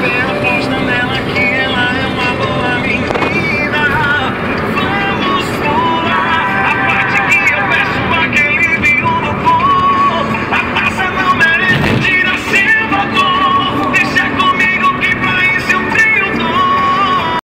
fan